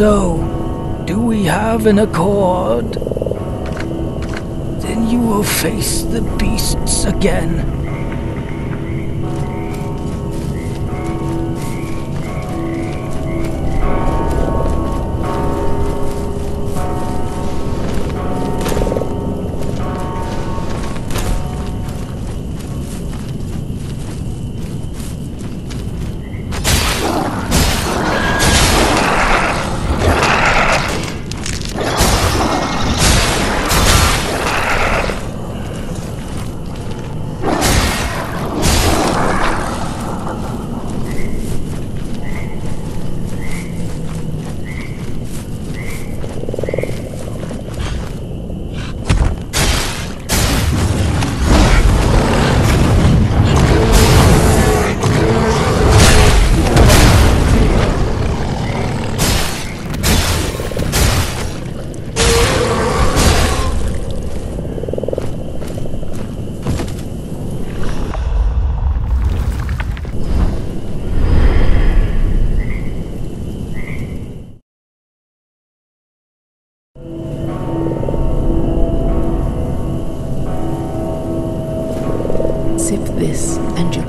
So, do we have an accord? Then you will face the beasts again. this and you.